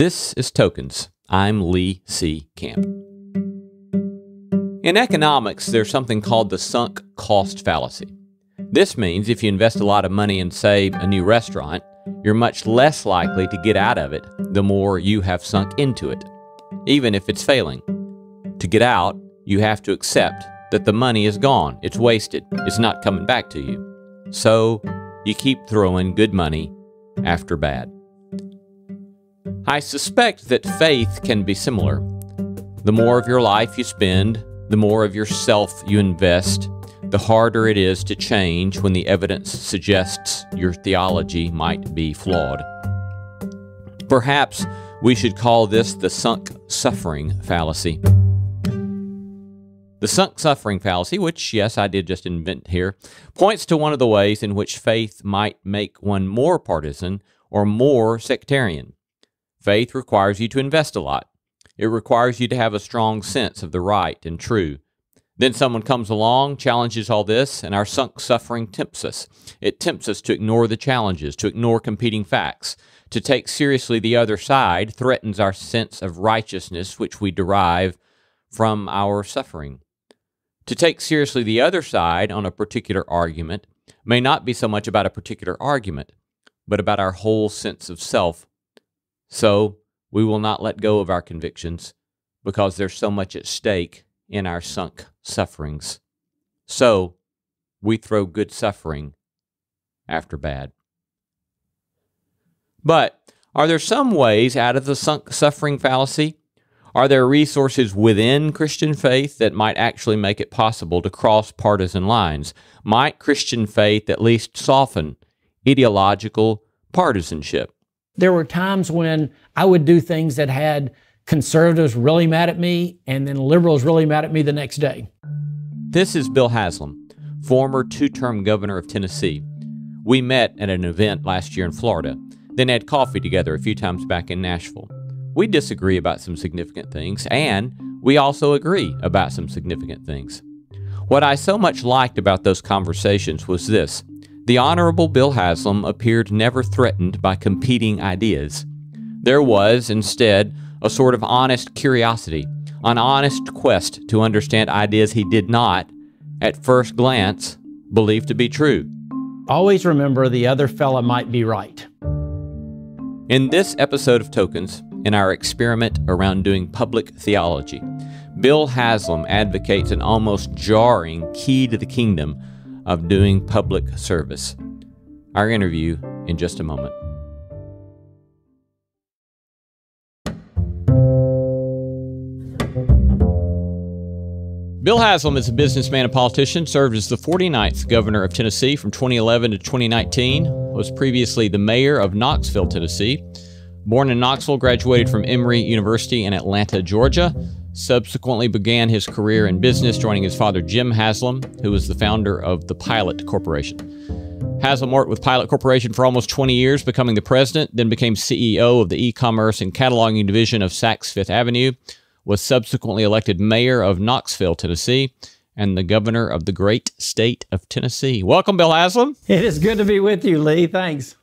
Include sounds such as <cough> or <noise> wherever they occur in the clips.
This is Tokens. I'm Lee C. Camp. In economics, there's something called the sunk cost fallacy. This means if you invest a lot of money in, say, a new restaurant, you're much less likely to get out of it the more you have sunk into it, even if it's failing. To get out, you have to accept that the money is gone, it's wasted, it's not coming back to you. So you keep throwing good money after bad. I suspect that faith can be similar. The more of your life you spend, the more of yourself you invest, the harder it is to change when the evidence suggests your theology might be flawed. Perhaps we should call this the sunk suffering fallacy. The sunk suffering fallacy, which, yes, I did just invent here, points to one of the ways in which faith might make one more partisan or more sectarian. Faith requires you to invest a lot. It requires you to have a strong sense of the right and true. Then someone comes along, challenges all this, and our sunk suffering tempts us. It tempts us to ignore the challenges, to ignore competing facts. To take seriously the other side threatens our sense of righteousness, which we derive from our suffering. To take seriously the other side on a particular argument may not be so much about a particular argument, but about our whole sense of self. So we will not let go of our convictions because there's so much at stake in our sunk sufferings. So we throw good suffering after bad. But are there some ways out of the sunk suffering fallacy are there resources within Christian faith that might actually make it possible to cross partisan lines? Might Christian faith at least soften ideological partisanship? There were times when I would do things that had conservatives really mad at me and then liberals really mad at me the next day. This is Bill Haslam, former two term governor of Tennessee. We met at an event last year in Florida, then had coffee together a few times back in Nashville. We disagree about some significant things, and we also agree about some significant things. What I so much liked about those conversations was this the Honorable Bill Haslam appeared never threatened by competing ideas. There was, instead, a sort of honest curiosity, an honest quest to understand ideas he did not, at first glance, believe to be true. Always remember the other fella might be right. In this episode of Tokens, in our experiment around doing public theology. Bill Haslam advocates an almost jarring key to the kingdom of doing public service. Our interview in just a moment. Bill Haslam is a businessman and politician, served as the 49th governor of Tennessee from 2011 to 2019, was previously the mayor of Knoxville, Tennessee, Born in Knoxville, graduated from Emory University in Atlanta, Georgia. Subsequently began his career in business, joining his father Jim Haslam, who was the founder of the Pilot Corporation. Haslam worked with Pilot Corporation for almost 20 years, becoming the president, then became CEO of the e-commerce and cataloging division of Saks Fifth Avenue, was subsequently elected mayor of Knoxville, Tennessee, and the governor of the great state of Tennessee. Welcome, Bill Haslam. It is good to be with you, Lee. Thanks.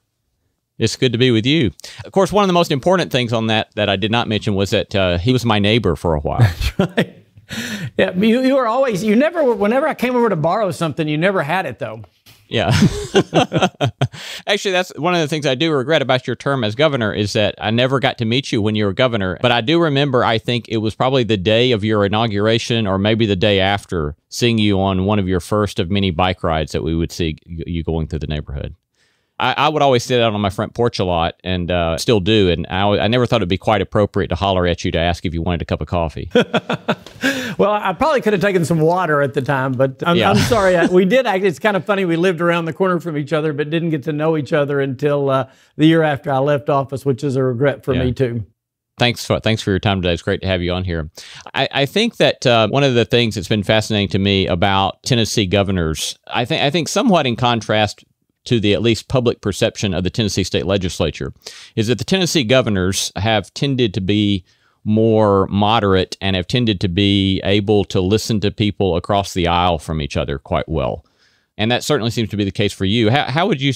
It's good to be with you. Of course, one of the most important things on that that I did not mention was that uh, he was my neighbor for a while. <laughs> That's right. Yeah, you, you were always, you never, whenever I came over to borrow something, you never had it though. Yeah. <laughs> Actually, that's one of the things I do regret about your term as governor is that I never got to meet you when you were governor. But I do remember, I think it was probably the day of your inauguration or maybe the day after seeing you on one of your first of many bike rides that we would see you going through the neighborhood. I, I, would always sit out on my front porch a lot and uh, still do. And I, I, never thought it'd be quite appropriate to holler at you to ask if you wanted a cup of coffee. <laughs> well, I probably could have taken some water at the time, but I'm, yeah. I'm sorry. <laughs> we did actually, it's kind of funny. We lived around the corner from each other, but didn't get to know each other until uh, the year after I left office, which is a regret for yeah. me too. Thanks for thanks for your time today. It's great to have you on here. I, I think that uh, one of the things that's been fascinating to me about Tennessee governors, I think I think somewhat in contrast to the at least public perception of the Tennessee state legislature is that the Tennessee governors have tended to be more moderate and have tended to be able to listen to people across the aisle from each other quite well. And that certainly seems to be the case for you. How, how would you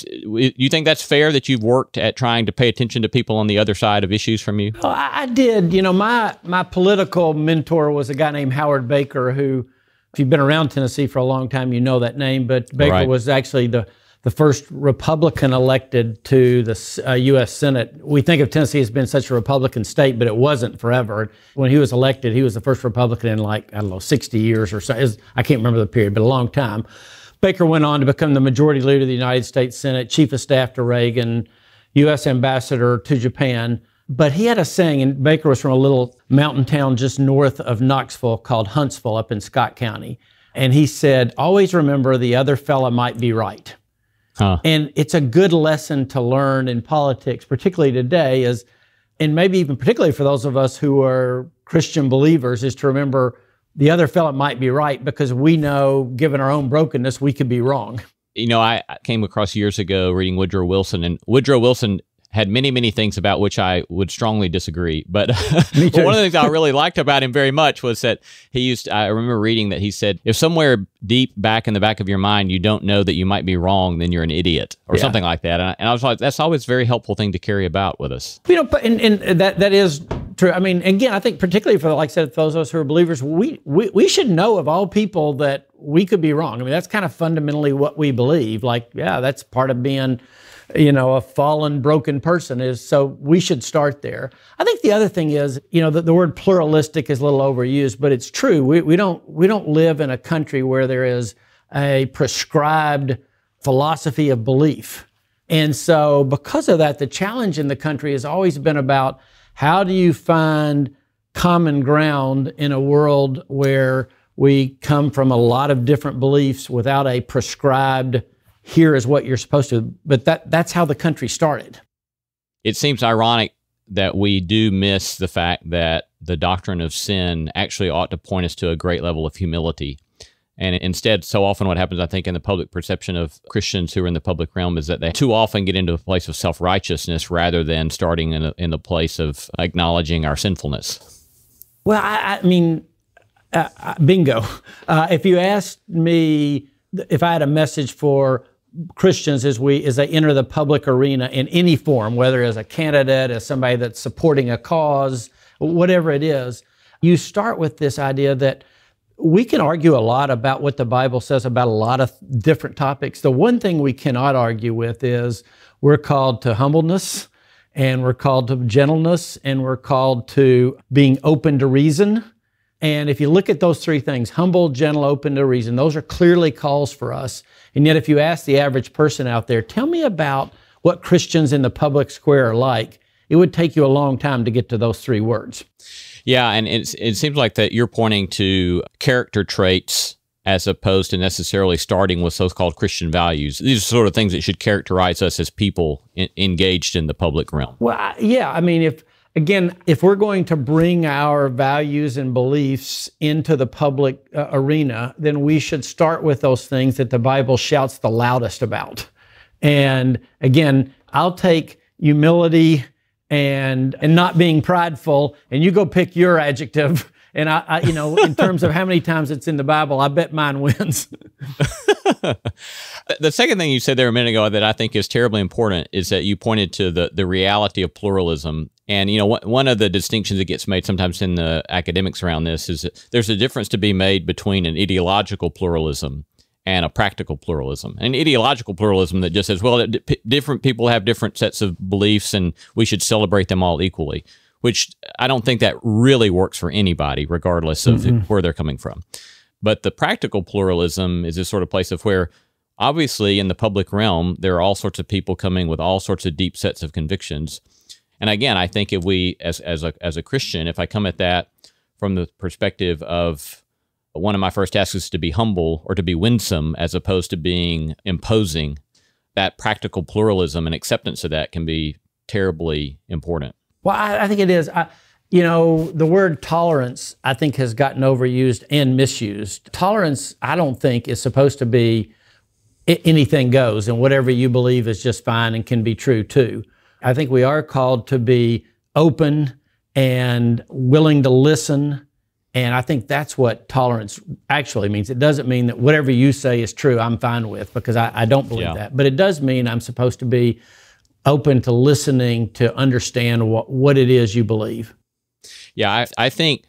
you think that's fair that you've worked at trying to pay attention to people on the other side of issues from you? Oh, I did. You know, my my political mentor was a guy named Howard Baker, who, if you've been around Tennessee for a long time, you know that name. But Baker right. was actually the the first Republican elected to the uh, U.S. Senate. We think of Tennessee as being such a Republican state, but it wasn't forever. When he was elected, he was the first Republican in like, I don't know, 60 years or so. Was, I can't remember the period, but a long time. Baker went on to become the majority leader of the United States Senate, chief of staff to Reagan, U.S. ambassador to Japan. But he had a saying, and Baker was from a little mountain town just north of Knoxville called Huntsville up in Scott County. And he said, always remember the other fella might be right. Huh. And it's a good lesson to learn in politics, particularly today, is, and maybe even particularly for those of us who are Christian believers, is to remember the other fellow might be right because we know, given our own brokenness, we could be wrong. You know, I came across years ago reading Woodrow Wilson, and Woodrow Wilson had many, many things about which I would strongly disagree. But, <laughs> one of the things I really liked about him very much was that he used, I remember reading that he said, if somewhere deep back in the back of your mind you don't know that you might be wrong, then you're an idiot or yeah. something like that. And I, and I, was like, that's always a very helpful thing to carry about with us. You know, but, and, and that, that is true. I mean, again, I think particularly for, like I said, those of us who are believers, we, we, we should know of all people that we could be wrong. I mean, that's kind of fundamentally what we believe. Like, yeah, that's part of being you know, a fallen, broken person is. So we should start there. I think the other thing is, you know, the, the word pluralistic is a little overused, but it's true. We, we don't we don't live in a country where there is a prescribed philosophy of belief. And so because of that, the challenge in the country has always been about how do you find common ground in a world where we come from a lot of different beliefs without a prescribed here is what you're supposed to. But that that's how the country started. It seems ironic that we do miss the fact that the doctrine of sin actually ought to point us to a great level of humility. And instead, so often what happens, I think, in the public perception of Christians who are in the public realm is that they too often get into a place of self righteousness rather than starting in, a, in the place of acknowledging our sinfulness. Well, I, I mean, uh, uh bingo. Uh, if you asked me if I had a message for Christians as we as they enter the public arena in any form, whether as a candidate, as somebody that's supporting a cause, whatever it is, you start with this idea that we can argue a lot about what the Bible says about a lot of different topics. The one thing we cannot argue with is we're called to humbleness and we're called to gentleness and we're called to being open to reason. And if you look at those three things, humble, gentle, open to reason, those are clearly calls for us. And yet, if you ask the average person out there, tell me about what Christians in the public square are like, it would take you a long time to get to those three words. Yeah, and it, it seems like that you're pointing to character traits as opposed to necessarily starting with so-called Christian values. These are sort of things that should characterize us as people in, engaged in the public realm. Well, yeah, I mean, if again, if we're going to bring our values and beliefs into the public uh, arena, then we should start with those things that the Bible shouts the loudest about. And again, I'll take humility and and not being prideful, and you go pick your adjective. And I, I you know, in terms of how many times it's in the Bible, I bet mine wins. <laughs> the second thing you said there a minute ago that I think is terribly important is that you pointed to the the reality of pluralism and you know, one of the distinctions that gets made sometimes in the academics around this is that there's a difference to be made between an ideological pluralism and a practical pluralism. An ideological pluralism that just says, well, different people have different sets of beliefs, and we should celebrate them all equally. Which I don't think that really works for anybody, regardless of mm-hmm. where they're coming from. But the practical pluralism is this sort of place of where obviously in the public realm there are all sorts of people coming with all sorts of deep sets of convictions and again, I think if we, as as a as a Christian, if I come at that from the perspective of one of my first tasks is to be humble or to be winsome, as opposed to being imposing, that practical pluralism and acceptance of that can be terribly important. Well, I, I think it is. I, you know, the word tolerance, I think, has gotten overused and misused. Tolerance, I don't think, is supposed to be anything goes, and whatever you believe is just fine and can be true too. I think we are called to be open and willing to listen And I think that's what tolerance actually means. It doesn't mean that whatever you say is true, I'm fine with, because I, I don't believe yeah. that. But it does mean I'm supposed to be open to listening to understand what, what it is you believe. Yeah, I, I think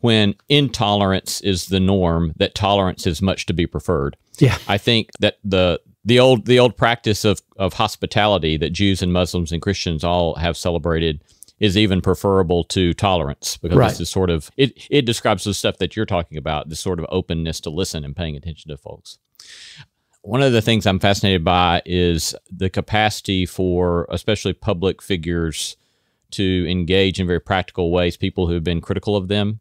when intolerance is the norm, that tolerance is much to be preferred. Yeah. I think that the the old the old practice of, of hospitality that Jews and Muslims and Christians all have celebrated is even preferable to tolerance because right. this is sort of it it describes the stuff that you're talking about, this sort of openness to listen and paying attention to folks. One of the things I'm fascinated by is the capacity for especially public figures to engage in very practical ways people who have been critical of them.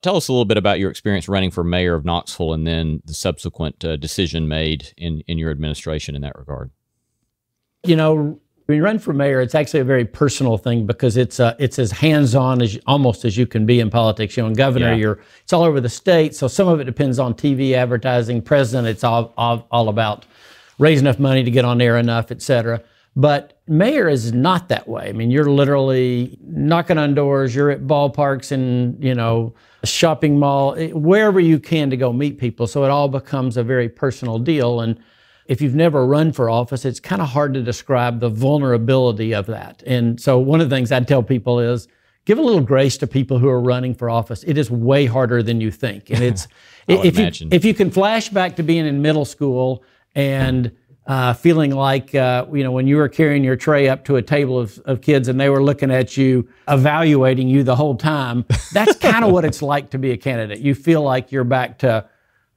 Tell us a little bit about your experience running for mayor of Knoxville and then the subsequent uh, decision made in, in your administration in that regard. You know, when you run for mayor, it's actually a very personal thing because it's uh, it's as hands-on as almost as you can be in politics. You know, in governor, yeah. you're it's all over the state, so some of it depends on TV advertising. President, it's all all, all about raise enough money to get on air enough, et cetera. But mayor is not that way. I mean, you're literally knocking on doors. You're at ballparks and you know shopping mall, eh, wherever you can to go meet people. So it all becomes a very personal deal and if you've never run for office, it's kind of hard to describe the vulnerability of that. And so, one of the things I'd tell people is give a little grace to people who are running for office. It is way harder than you think. And it's <laughs> if imagine. you if you can flash back to being in middle school and uh, feeling like uh, you know when you were carrying your tray up to a table of, of kids and they were looking at you evaluating you the whole time that's kind of what it's like to be a candidate you feel like you're back to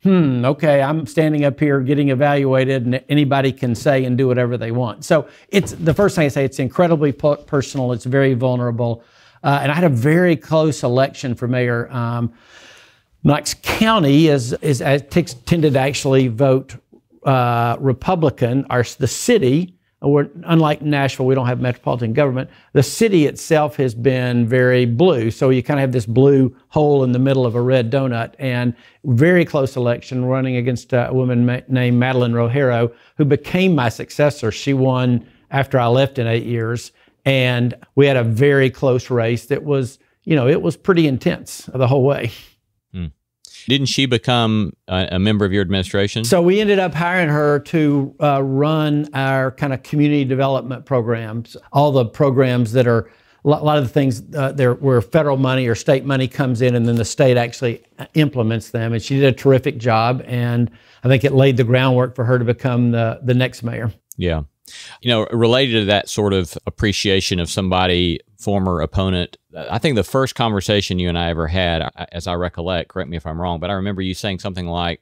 hmm, okay, I'm standing up here getting evaluated, and anybody can say and do whatever they want. So it's the first thing I say. It's incredibly personal. It's very vulnerable, uh, and I had a very close election for mayor. Um, Knox County is is, is tended to actually vote uh, Republican. Our the city we're, unlike Nashville, we don't have metropolitan government. The city itself has been very blue. So you kind of have this blue hole in the middle of a red donut. And very close election running against a woman ma- named Madeline Rogero, who became my successor. She won after I left in eight years. And we had a very close race that was, you know, it was pretty intense the whole way. Didn't she become a, a, member of your administration? So we ended up hiring her to uh, run our kind of community development programs, all the programs that are a lot of the things uh, there where federal money or state money comes in and then the state actually implements them. And she did a terrific job. And I think it laid the groundwork for her to become the, the next mayor. Yeah. You know, related to that sort of appreciation of somebody, former opponent, I think the first conversation you and I ever had, as I recollect, correct me if I'm wrong, but I remember you saying something like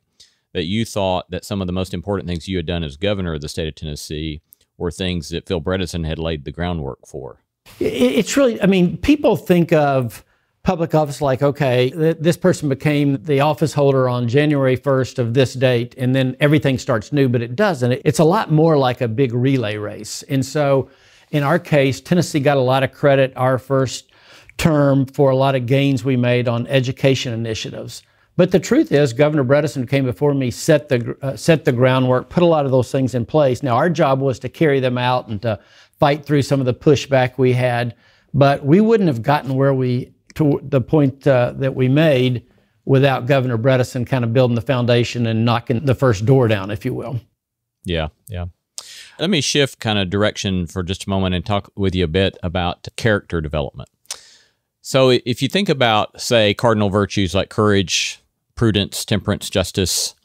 that you thought that some of the most important things you had done as governor of the state of Tennessee were things that Phil Bredesen had laid the groundwork for. It's really, I mean, people think of public office like, okay, th- this person became the office holder on January 1st of this date, and then everything starts new, but it doesn't. It's a lot more like a big relay race. And so in our case, Tennessee got a lot of credit our first term for a lot of gains we made on education initiatives. But the truth is, Governor Bredesen came before me, set the uh, set the groundwork, put a lot of those things in place. Now our job was to carry them out and to fight through some of the pushback we had, but we wouldn't have gotten where we to the point uh, that we made without Governor Bredesen kind of building the foundation and knocking the first door down, if you will. Yeah, yeah. Let me shift kind of direction for just a moment and talk with you a bit about character development. So, if you think about, say, cardinal virtues like courage, prudence, temperance, justice,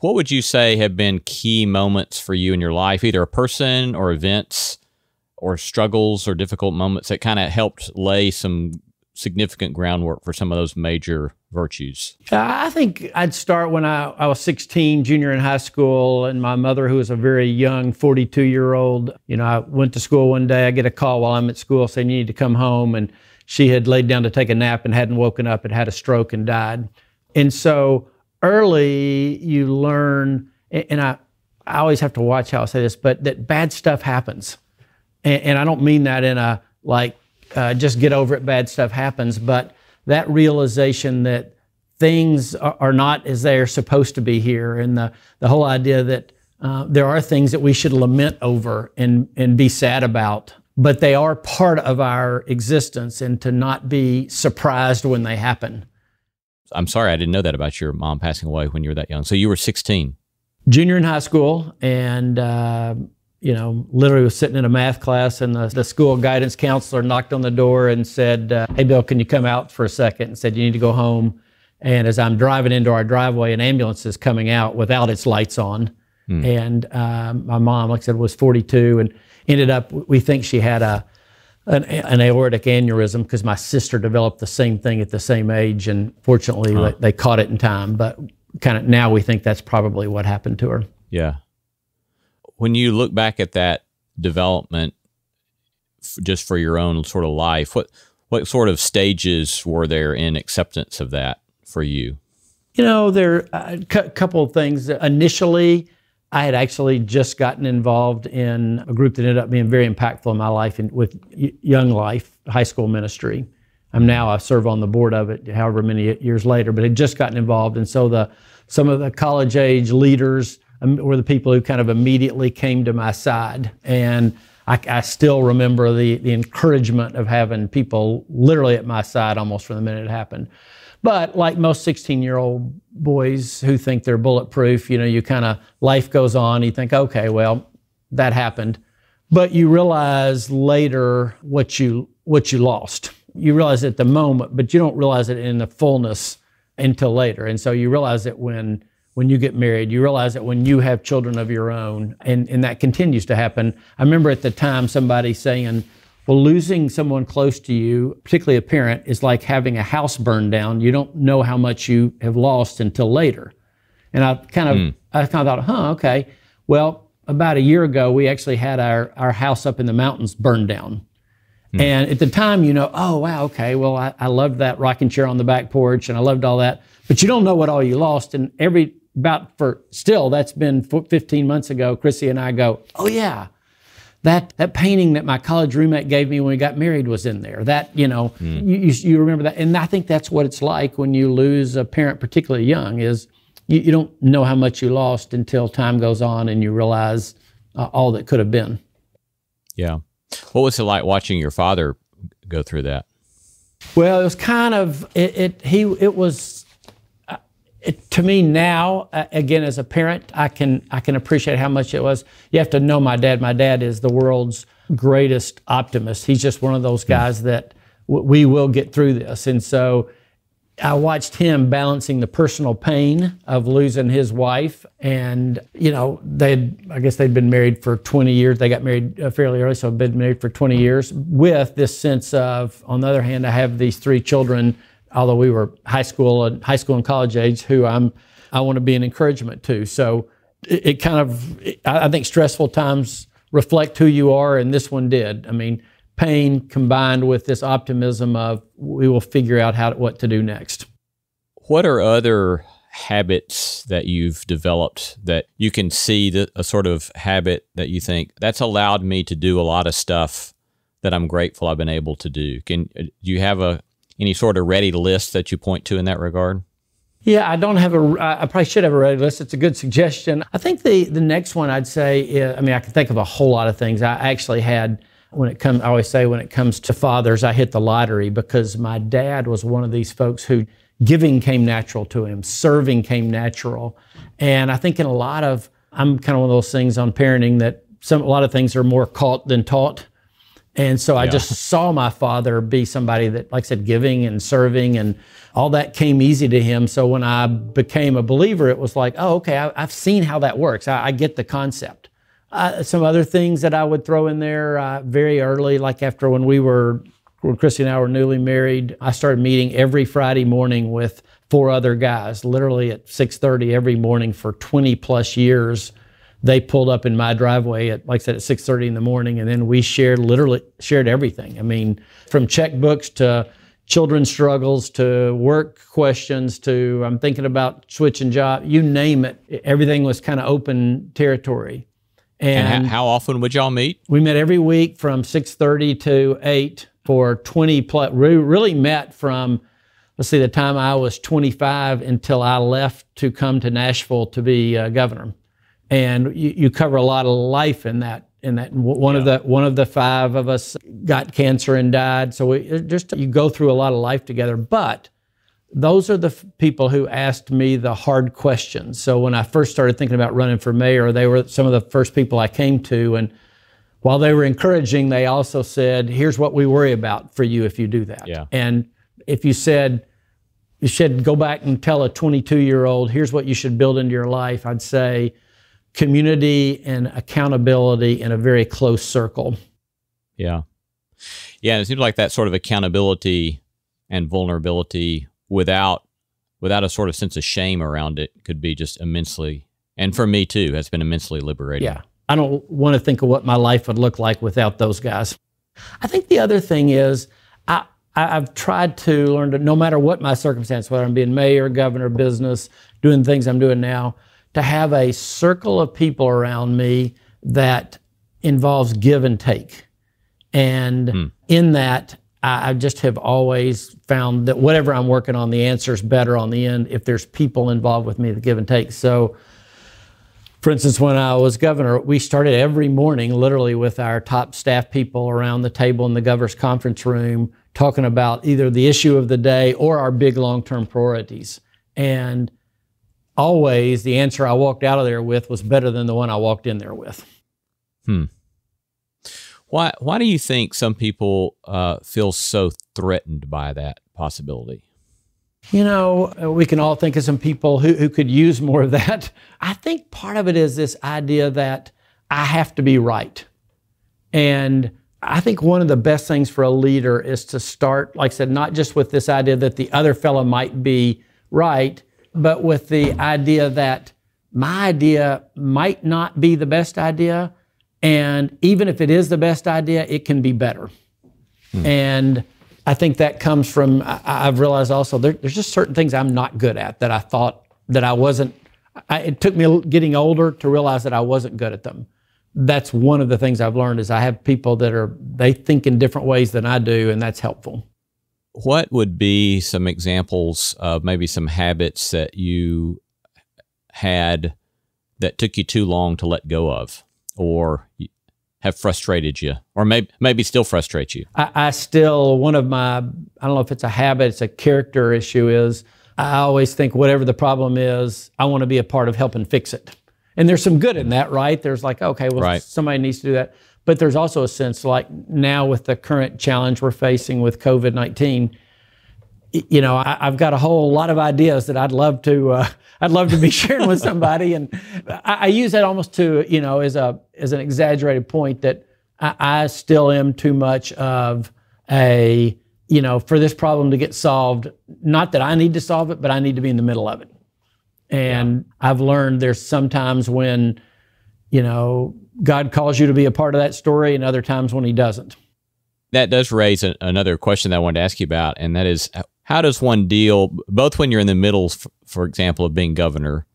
what would you say have been key moments for you in your life, either a person or events or struggles or difficult moments that kind of helped lay some significant groundwork for some of those major virtues? I think I'd start when I, I was 16, junior in high school, and my mother, who was a very young 42 year old, you know, I went to school one day. I get a call while I'm at school saying, You need to come home. And she had laid down to take a nap and hadn't woken up and had a stroke and died. And so early, you learn, and I, I always have to watch how I say this, but that bad stuff happens. And, and I don't mean that in a like, uh, just get over it, bad stuff happens. But that realization that things are, are not as they're supposed to be here, and the, the whole idea that uh, there are things that we should lament over and, and be sad about, but they are part of our existence, and to not be surprised when they happen. I'm sorry, I didn't know that about your mom passing away when you were that young. So you were 16. Junior in high school, and uh, you know, literally was sitting in a math class, and the, the school guidance counselor knocked on the door and said, uh, "Hey, Bill, can you come out for a second? And said, "You need to go home." And as I'm driving into our driveway, an ambulance is coming out without its lights on. Hmm. And um, my mom, like I said, was 42 and ended up, we think she had a an, an aortic aneurysm because my sister developed the same thing at the same age. And fortunately, huh. they, they caught it in time. But kind of now we think that's probably what happened to her. Yeah. When you look back at that development, just for your own sort of life, what what sort of stages were there in acceptance of that for you? You know, there a uh, couple of things. Initially, I had actually just gotten involved in a group that ended up being very impactful in my life in, with Young Life High School Ministry. I'm now I serve on the board of it, however many years later, but had just gotten involved, and so the some of the college age leaders were the people who kind of immediately came to my side, and I, I still remember the the encouragement of having people literally at my side almost from the minute it happened. But like most 16 year old boys who think they're bulletproof, you know, you kind of, life goes on. You think, okay, well, that happened. But you realize later what you, what you lost. You realize it at the moment, but you don't realize it in the fullness until later. And so you realize it when, when you get married. You realize it when you have children of your own. And, and that continues to happen. I remember at the time somebody saying, well, losing someone close to you, particularly a parent, is like having a house burned down. You don't know how much you have lost until later. And I kind of, mm. I kind of thought, huh, okay. Well, about a year ago, we actually had our, our house up in the mountains burned down. Mm. And at the time, you know, oh, wow, okay, well, I, I loved that rocking chair on the back porch and I loved all that. But you don't know what all you lost. And every, about for still, that's been 15 months ago, Crissy and I go, oh, yeah, that that painting that my college roommate gave me when we got married was in there. That you know, mm. you, you, remember that, and I think that's what it's like when you lose a parent, particularly young, is you, you don't know how much you lost until time goes on and you realize uh, all that could have been. Yeah, what was it like watching your father go through that? Well, it was kind of it. it he it was it, to me now, uh, again as a parent, I can I can appreciate how much it was. You have to know my dad. My dad is the world's greatest optimist. He's just one of those guys that w- we will get through this. And so I watched him balancing the personal pain of losing his wife, and you know they I guess they'd been married for 20 years. They got married uh, fairly early, so been married for 20 years. With this sense of, on the other hand, I have these three children although we were high school and high school and college age, who I'm I want to be an encouragement to. So it, it kind of I think stressful times reflect who you are, and this one did. I mean, pain combined with this optimism of we will figure out how what to do next. What are other habits that you've developed that you can see the, a sort of habit that you think that's allowed me to do a lot of stuff that I'm grateful I've been able to do? Can do you have a any sort of ready list that you point to in that regard? Yeah, I don't have a. I probably should have a ready list. It's a good suggestion. I think the the next one I'd say. Is, I mean, I can think of a whole lot of things. I actually had when it comes. I always say when it comes to fathers, I hit the lottery because my dad was one of these folks who giving came natural to him, serving came natural, and I think in a lot of I'm kind of one of those things on parenting that some a lot of things are more caught than taught. And so I just saw my father be somebody that, like I said, giving and serving and all that came easy to him. So when I became a believer, it was like, oh, okay, I, have seen how that works. I, I get the concept. Uh, some other things that I would throw in there uh, very early, like after when we were, when Crissy and I were newly married, I started meeting every Friday morning with four other guys, literally at 6:30 every morning for 20 plus years they pulled up in my driveway at like I said at 6:30 in the morning and then we shared literally shared everything. I mean, from checkbooks to children's struggles to work questions to I'm thinking about switching job, you name it. Everything was kind of open territory. And, and how often would y'all meet? We met every week from 6:30 to 8 for 20 plus we really met from let's see the time I was 25 until I left to come to Nashville to be uh, governor and you, you cover a lot of life in that in that one yeah. of the one of the five of us got cancer and died so we just you go through a lot of life together but those are the f- people who asked me the hard questions. So when I first started thinking about running for mayor, they were some of the first people I came to. And while they were encouraging, they also said, here's what we worry about for you if you do that. Yeah. And if you said, you should go back and tell a 22 year old, here's what you should build into your life, I'd say community and accountability in a very close circle. Yeah. Yeah. And it seems like that sort of accountability and vulnerability without without a sort of sense of shame around it could be just immensely and for me too has been immensely liberating. Yeah. I don't want to think of what my life would look like without those guys. I think the other thing is I I've tried to learn to no matter what my circumstance, whether I'm being mayor, governor, business, doing things I'm doing now, to have a circle of people around me that involves give and take. And hmm. in that, I just have always found that whatever I'm working on, the answer is better on the end if there's people involved with me, the give and take. So, for instance, when I was governor, we started every morning literally with our top staff people around the table in the governor's conference room talking about either the issue of the day or our big long term priorities. And always the answer I walked out of there with was better than the one I walked in there with. Hmm. Why why do you think some people uh, feel so threatened by that possibility? You know, uh, we can all think of some people who, who could use more of that. I think part of it is this idea that I have to be right. And I think one of the best things for a leader is to start, like I said, not just with this idea that the other fellow might be right, but with the idea that my idea might not be the best idea, and even if it is the best idea, it can be better. Hmm. And I think that comes from, I, have realized also there, there's just certain things I'm not good at that I thought that I wasn't. I, it took me getting older to realize that I wasn't good at them. That's one of the things I've learned is I have people that are, they think in different ways than I do, and that's helpful. What would be some examples of maybe some habits that you had that took you too long to let go of? or have frustrated you or maybe maybe still frustrate you? I, I, still one of my I don't know if it's a habit, it's a character issue is I always think whatever the problem is, I want to be a part of helping fix it. And there's some good in that, right? There's like, okay, well right. somebody needs to do that. But there's also a sense like now with the current challenge we're facing with COVID 19, you know, I, have got a whole lot of ideas that I'd love to, uh, <laughs> I'd love to be <laughs> sharing with somebody, and I, I, use that almost to, you know, as a as an exaggerated point that I, I, still am too much of a, you know, for this problem to get solved. Not that I need to solve it, but I need to be in the middle of it. And yeah. I've learned there's sometimes when, you know, God calls you to be a part of that story, and other times when He doesn't. That does raise a, another question that I wanted to ask you about, and that is how does one deal both when you're in the middle, for example, of being governor,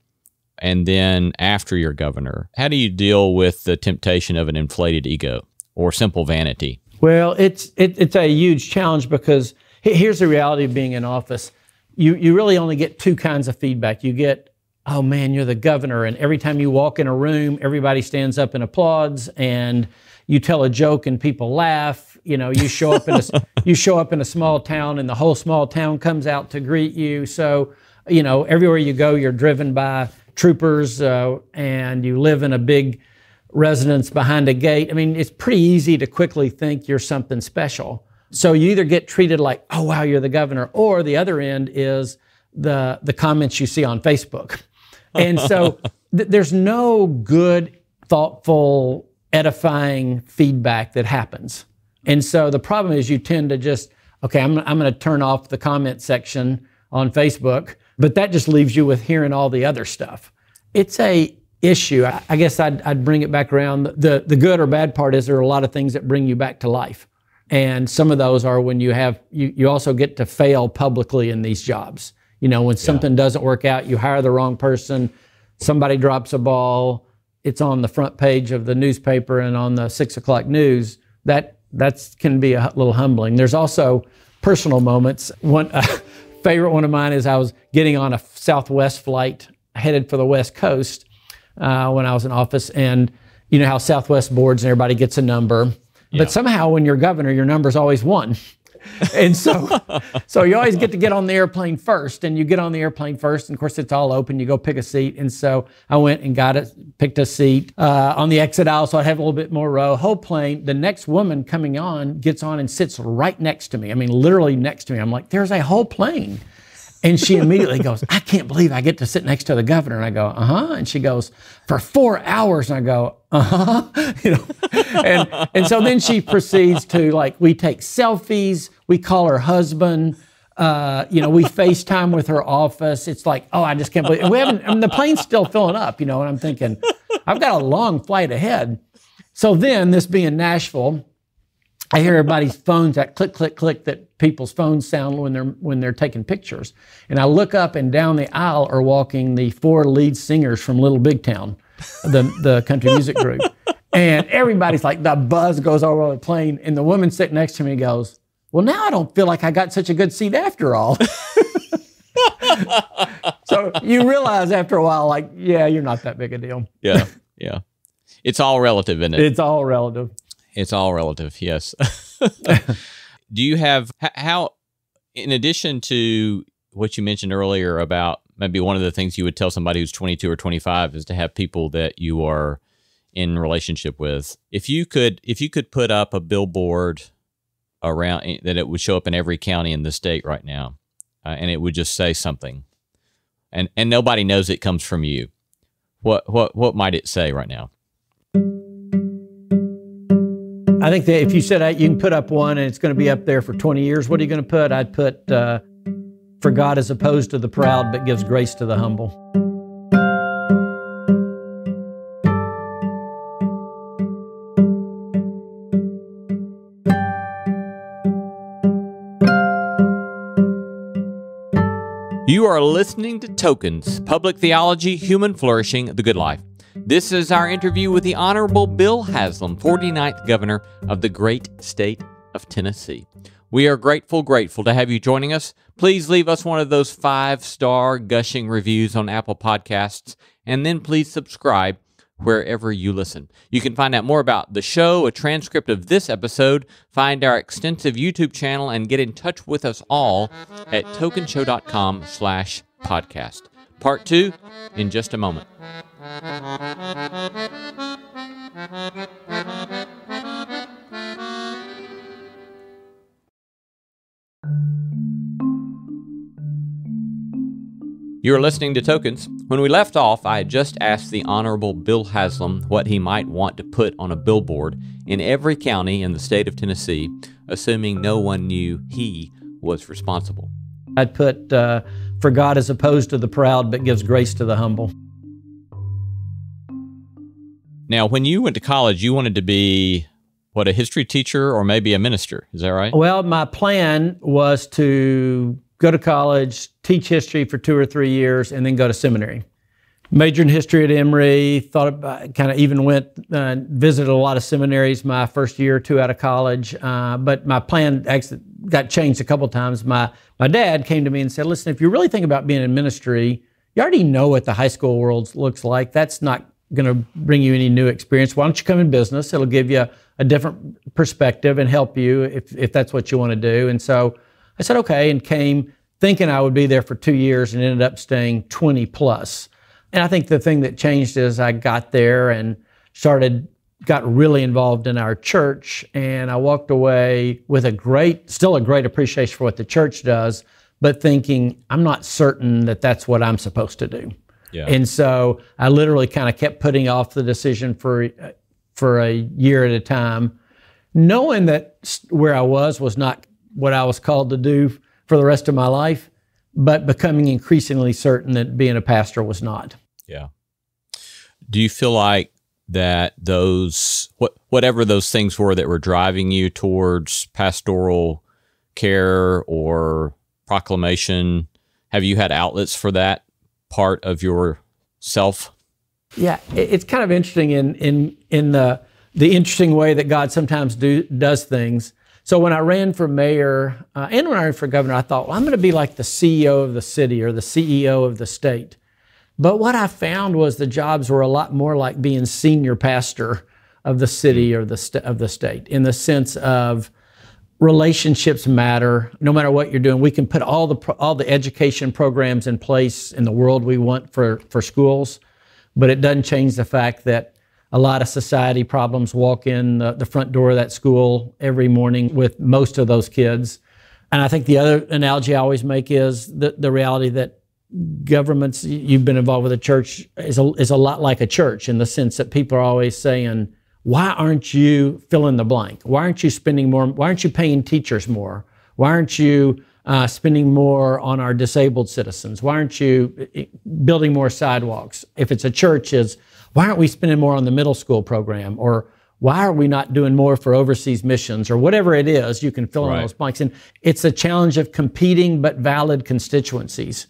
and then after you're governor? How do you deal with the temptation of an inflated ego or simple vanity? Well, it's it, it's a huge challenge because here's the reality of being in office. You you really only get two kinds of feedback. You get, oh man, you're the governor, and every time you walk in a room, everybody stands up and applauds, and you tell a joke and people laugh. You know, you show up in a <laughs> you show up in a small town and the whole small town comes out to greet you. So, you know, everywhere you go, you're driven by troopers, uh, and you live in a big residence behind a gate. I mean, it's pretty easy to quickly think you're something special. So you either get treated like, oh wow, you're the governor, or the other end is the the comments you see on Facebook. <laughs> And so th- there's no good, thoughtful edifying feedback that happens. And so the problem is you tend to just, okay, I'm, I'm going to turn off the comment section on Facebook, but that just leaves you with hearing all the other stuff. It's a issue. I, I guess I'd, I'd bring it back around. The, the good or bad part is there are a lot of things that bring you back to life. And some of those are when you have, you, you also get to fail publicly in these jobs. You know, when something yeah. doesn't work out, you hire the wrong person, somebody drops a ball, it's on the front page of the newspaper and on the six o'clock news, that that can be a little humbling. There's also personal moments. One <laughs> uh, favorite one of mine is I was getting on a Southwest flight headed for the West Coast uh, when I was in office, and you know how Southwest boards and everybody gets a number, yeah. but somehow when you're governor, your number's always one. And so, so you always get to get on the airplane first, and you get on the airplane first, and of course it's all open. You go pick a seat, and so I went and got it, picked a seat uh, on the exit aisle, so I have a little bit more row. Whole plane. The next woman coming on gets on and sits right next to me. I mean, literally next to me. I'm like, there's a whole plane. And she immediately goes, I can't believe I get to sit next to the governor. And I go, uh huh. And she goes, for four hours. And I go, uh huh. <laughs> You know, and, and so then she proceeds to like, we take selfies, we call her husband. Uh, you know, we FaceTime with her office. It's like, oh, I just can't believe. And we haven't. I mean, the plane's still filling up. You know, and I'm thinking, I've got a long flight ahead. So then, this being Nashville, I hear everybody's phones that click, click, click that people's phones sound when they're when they're taking pictures. And I look up and down the aisle are walking the four lead singers from Little Big Town, the the country music group. And everybody's like the buzz goes all over the plane, and the woman sitting next to me goes, "Well, now I don't feel like I got such a good seat after all." <laughs> so you realize after a while, like, yeah, you're not that big a deal. Yeah, yeah. It's all relative, isn't it? It's all relative. It's all relative, yes. <laughs> Do you have how, in addition to what you mentioned earlier about maybe one of the things you would tell somebody who's 22 or 25 is to have people that you are in relationship with. If you could, if you could put up a billboard around eh, that it would show up in every county in the state right now, uh, and it would just say something, and and nobody knows it comes from you. What what what might it say right now? I think that if you said you can put up one and it's going to be up there for 20 years, what are you going to put? I'd put, uh, for God is opposed to the proud, but gives grace to the humble. You are listening to Tokens Public Theology, Human Flourishing, The Good Life. This is our interview with the Honorable Bill Haslam, 49th Governor of the great state of Tennessee. We are grateful, grateful to have you joining us. Please leave us one of those five star gushing reviews on Apple Podcasts, and then please subscribe wherever you listen. You can find out more about the show, a transcript of this episode, find our extensive YouTube channel, and get in touch with us all at tokensshow.com slash podcast. Part two in just a moment. You're listening to Tokens. When we left off, I had just asked the Honorable Bill Haslam what he might want to put on a billboard in every county in the state of Tennessee, assuming no one knew he was responsible. I'd put, uh, for God is opposed to the proud, but gives grace to the humble. Now, when you went to college, you wanted to be what a history teacher or maybe a minister. Is that right? Well, my plan was to go to college, teach history for two or three years, and then go to seminary. Majored in history at Emory, thought about, kind of even went uh, visited a lot of seminaries my first year or two out of college. Uh, but my plan actually got changed a couple times. My my dad came to me and said, "Listen, if you really think about being in ministry, you already know what the high school world looks like. That's not going to bring you any new experience. Why don't you come in business? It'll give you a different perspective and help you if, if that's what you want to do. And so I said, okay, and came thinking I would be there for two years and ended up staying 20 plus. And I think the thing that changed is I got there and started, got really involved in our church. And I walked away with a great, still a great appreciation for what the church does, but thinking I'm not certain that that's what I'm supposed to do. Yeah. And so I literally kind of kept putting off the decision for for a year at a time, knowing that where I was was not what I was called to do for the rest of my life, but becoming increasingly certain that being a pastor was not. Yeah. Do you feel like that those what whatever those things were that were driving you towards pastoral care or proclamation, have you had outlets for that part of yourself? Yeah, it's kind of interesting in in in the the interesting way that God sometimes do does things. So when I ran for mayor uh, and when I ran for governor, I thought, well, I'm going to be like the CEO of the city or the CEO of the state. But what I found was the jobs were a lot more like being senior pastor of the city mm. or the st- of the state in the sense of relationships matter. No matter what you're doing we can put all the all the education programs in place in the world we want for for schools but it doesn't change the fact that a lot of society problems walk in the, the front door of that school every morning with most of those kids. And i think the other analogy i always make is the, the reality that governments you've been involved with a church is a, is a lot like a church in the sense that people are always saying why aren't you fill in the blank? Why aren't you spending more? Why aren't you paying teachers more? Why aren't you uh, spending more on our disabled citizens? Why aren't you building more sidewalks? If it's a church, is why aren't we spending more on the middle school program? Or why are we not doing more for overseas missions? Or whatever it is, you can fill right. in those blanks. And it's a challenge of competing but valid constituencies.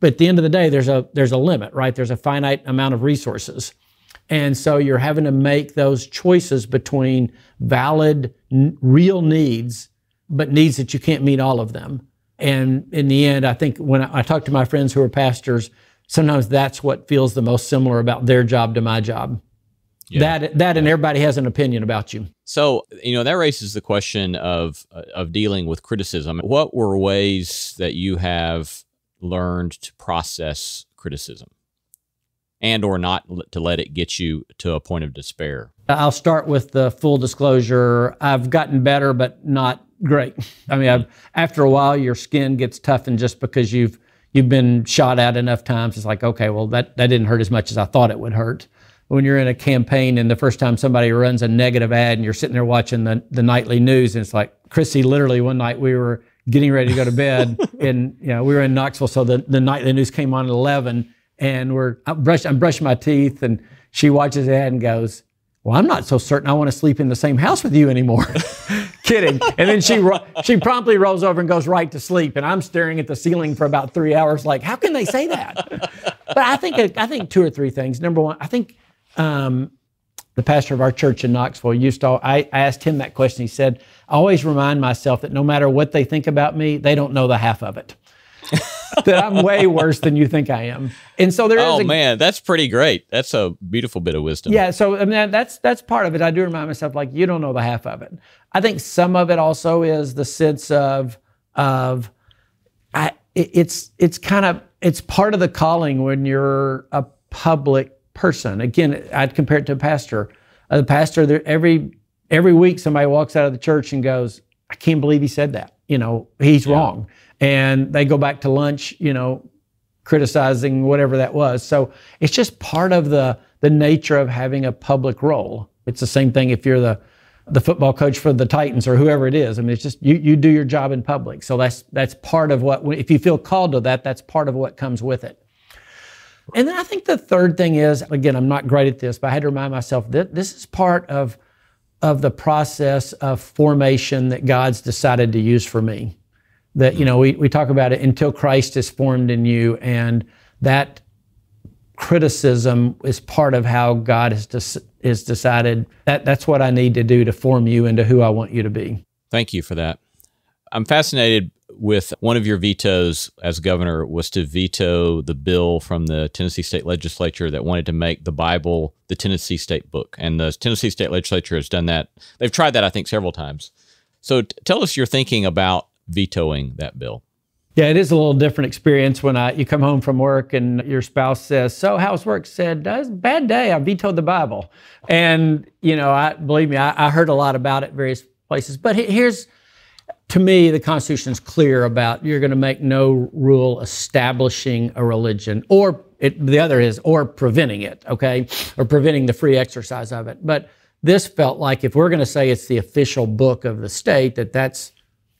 But at the end of the day, there's a there's a limit, right? There's a finite amount of resources. And so you're having to make those choices between valid, n- real needs, but needs that you can't meet all of them. And in the end, I think when I, I talk to my friends who are pastors, sometimes that's what feels the most similar about their job to my job. Yeah. That that and everybody has an opinion about you. So you know that raises the question of of dealing with criticism. What were ways that you have learned to process criticism? and or not to let it get you to a point of despair? I'll start with the full disclosure. I've gotten better, but not great. <laughs> I mean, I've, after a while, your skin gets toughened just because you've you've been shot at enough times. It's like, okay, well, that that didn't hurt as much as I thought it would hurt. When you're in a campaign and the first time somebody runs a negative ad and you're sitting there watching the, the nightly news and it's like, Crissy, literally one night we were getting ready to go to bed <laughs> and you know we were in Knoxville, so the, the nightly news came on at 11 and we're I'm, brush, I'm brushing my teeth, and she watches that and goes, "Well, I'm not so certain I want to sleep in the same house with you anymore." <laughs> Kidding. And then she she promptly rolls over and goes right to sleep, and I'm staring at the ceiling for about three hours, like, "How can they say that?" but I think I think two or three things. Number one, I think. Um, the pastor of our church in Knoxville used to, I asked him that question. He said, I always remind myself that no matter what they think about me, they don't know the half of it. <laughs> that I'm way worse than you think I am. And so there oh, is. Oh man, that's pretty great. That's a beautiful bit of wisdom. Yeah. So I mean, that's that's part of it. I do remind myself like you don't know the half of it. I think some of it also is the sense of of I. It's it's kind of it's part of the calling when you're a public person. Again, I'd compare it to a pastor. A pastor, there, every every week somebody walks out of the church and goes, "I can't believe he said that." You know, he's yeah. wrong and they go back to lunch, you know, criticizing whatever that was. So it's just part of the the nature of having a public role. It's the same thing if you're the the football coach for the Titans or whoever it is. I mean, it's just you you do your job in public. So that's that's part of what if you feel called to that, that's part of what comes with it. And then I think the third thing is again, I'm not great at this, but I had to remind myself that this is part of of the process of formation that God's decided to use for me. That you hmm. know we, we talk about it until christ is formed in you and that criticism is part of how god has, des- is decided that that's what i need to do to form you into who i want you to be. Thank you for that. I'm fascinated with one of your vetoes as governor was to veto the bill from the Tennessee state legislature that wanted to make the Bible the Tennessee state book. And the Tennessee state legislature has done that. They've tried that, I think, several times. So tell us your thinking about vetoing that bill. Yeah, it is a little different experience when I, you come home from work and your spouse says, "So, how's work?" Said, uh, "That's bad day. I vetoed the Bible," and you know, I believe me, I, I heard a lot about it various places. But here's, to me, the Constitution is clear about you're going to make no rule establishing a religion, or it, the other is, or preventing it, okay, or preventing the free exercise of it. But this felt like if we're going to say it's the official book of the state, that that's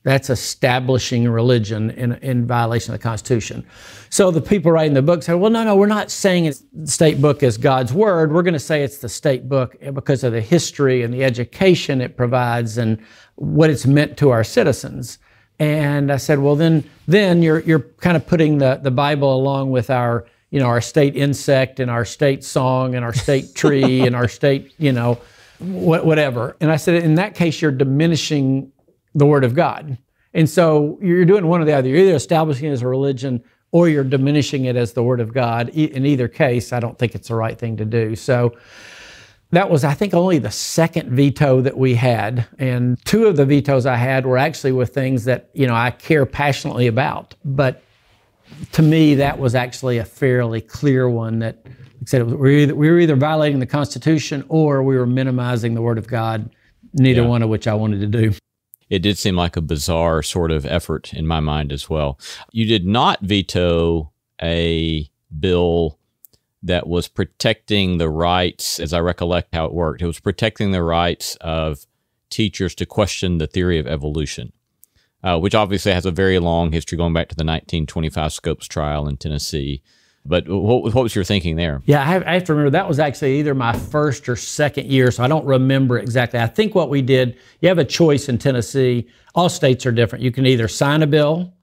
that's establishing religion in, in violation of the Constitution. So the people writing the book say, well, no, no, we're not saying it's the state book is God's word. We're going to say it's the state book because of the history and the education it provides and what it's meant to our citizens. And I said, well, then, then you're, you're kind of putting the, the Bible along with our, you know, our state insect and our state song and our state tree and our state, you know, whatever. And I said, in that case, you're diminishing the Word of God. And so you're doing one or the other. You're either establishing it as a religion or you're diminishing it as the Word of God. In either case, I don't think it's the right thing to do. So that was, I think, only the second veto that we had. And two of the vetoes I had were actually with things that, you know, I care passionately about. But to me, that was actually a fairly clear one that said we were, either, we were either violating the Constitution or we were minimizing the Word of God, neither yeah. one of which I wanted to do. It did seem like a bizarre sort of effort in my mind as well. You did not veto a bill that was protecting the rights, as I recollect how it worked, it was protecting the rights of teachers to question the theory of evolution, uh, which obviously has a very long history going back to the 1925 Scopes trial in Tennessee. But what, what was your thinking there? Yeah, I have, I have, to remember that was actually either my first or second year, so I don't remember exactly. I think what we did, you have a choice in Tennessee. All states are different. You can either sign a bill,